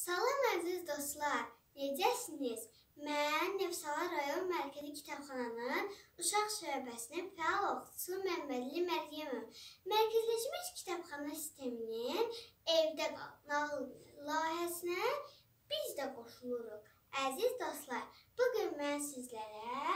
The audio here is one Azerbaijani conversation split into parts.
Salam əziz dostlar, necəsiniz? Mən Nevşala rayon Mərkəzi Kitabxananın uşaq şöbəsinin fəal oxucusu Məmmədli Məryəməm. Mərkəzləşmiş kitabxana sisteminin evdə qal nağıl layihəsinə biz də qoşuluruq. Əziz dostlar, bu gün mən sizlərə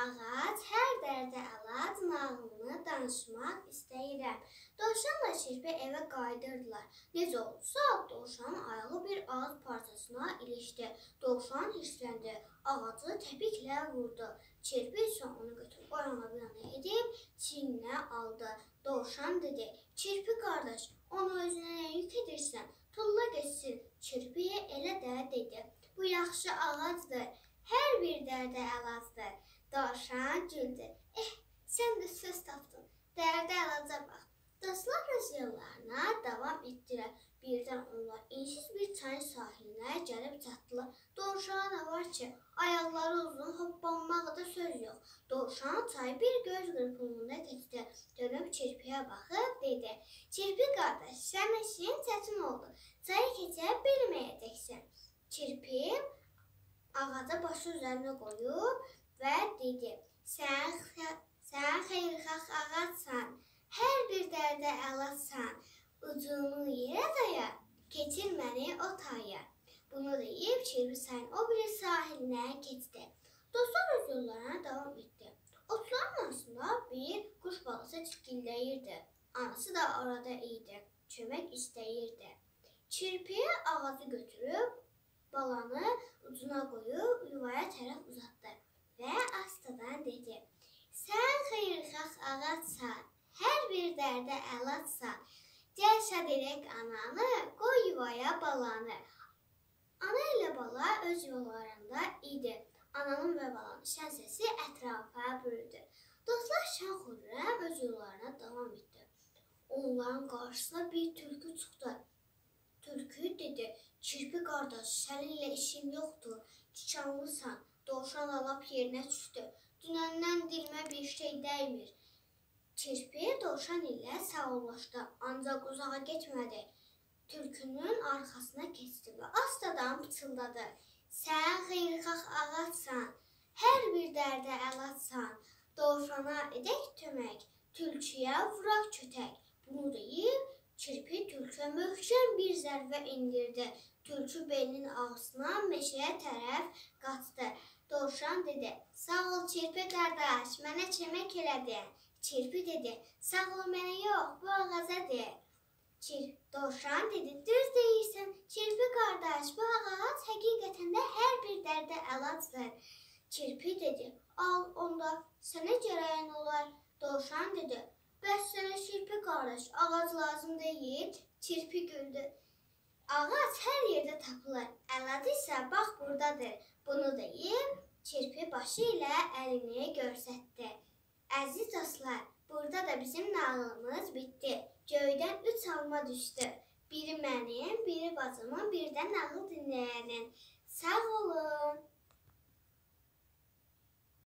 Ağac hər dərdə əlac nağılını danışmaq istəyirəm. Dovşanla şirpə evə qayıdırdılar. Necə olsa, dovşan ayağı bir ağac parçasına ilişdi. Dovşan hirsləndi, ağacı təpiklə vurdu. Çirpi isə onu götürüb o yana bir edib çiyninə aldı. Dovşan dedi, Çirpi qardaş, onu özünə nə yük edirsən? Tulla getsin. Çirpiyə elə də dedi. Bu yaxşı ağacdır. Hər bir dərdə əlacdır. Dovşan güldü. Eh, sən də söz tapdın. Dərdə əlaca bax. Dostlar öz yollarına davam etdilər. Birdən onlar ensiz bir çayın sahilinə gəlib çatdılar. Dovşana nə var ki, ayaqları uzun, hoppanmaqda söz yox. Dovşan çayı bir göz qırpımında keçdi. Dönüb çirpiyə baxıb dedi: "Çirpi qardaş, sənin işin çətin oldu. Çayı keçə bilməyəcəksən." Çirpi ağaca başı üzərinə qoyub və dedi: "Sən sən xeyirxah ağacsan. Hər bir dərdə əlacsan. Ucunu yerə daya, keçir məni o taya." Bunu deyib çirpi çayın o biri sahilinə keçdi. Dostlar öz yollarına davam etdi. Otların arasında bir quş balası cikilləyirdi. Anası da orada idi. Kömək istəyirdi. Çirpi ağacı götürüb balanı ucuna qoyub yuvaya tərəf uzatdı və astadan dedi: Sən xeyirxah ağacsan, hər bir dərdə əlacsan. Gəl şad edək ananı, qoy yuvaya balanı. Ana ilə bala öz yuvalarında idi. Ananın və balanın şən səsi ətrafa bürüdü. Dostlar şən xürrəm öz yollarına davam etdi. Onların qarşısına bir tülkü çıxdı. Tülkü dedi: "Kirpi qardaş, səninlə işim yoxdur. Tikanlısan." Dovşan alap yerinə düşdü. Dünəndən dilimə bir şey dəymir. Kirpi dovşan ilə sağollaşdı, ancaq uzağa getmədi. Tülkünün arxasına keçdi və astadan pıçıldadı. Sən xeyirxah ağacsan, hər bir dərdə əlacsan. Dovşana edək tömək, tülküyə vuraq kötək. Bunu deyib kirpi tülküyə möhkəm bir zərbə endirdi. Tülkü belinin ağzına meşəyə tərəf qaçdı. Dovşan dedi: "Sağ ol kirpi qardaş, mənə kömək elədin." Kirpi dedi: "Sağ ol mənə yox, bu ağacadır." Çir Dovşan dedi: "Düz deyirsən, kirpi qardaş, bu ağac həqiqətən də hər bir dərdə əlacdır." Kirpi dedi: "Al, onda sənə gərəyin olar." Dovşan dedi: "Bəs sənə kirpi qardaş, ağac lazım deyil?" Kirpi güldü. Ağac hər yerdə tapılır. Əlac isə bax burdadır. Bunu deyib kirpi başı ilə əlini göstərdi. Əziz dostlar, burada da bizim nağılımız bitdi. Göydən üç alma düşdü. Biri mənim, biri bacımın, bir də nağıl dinləyənin. Sağ olun.